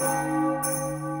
Música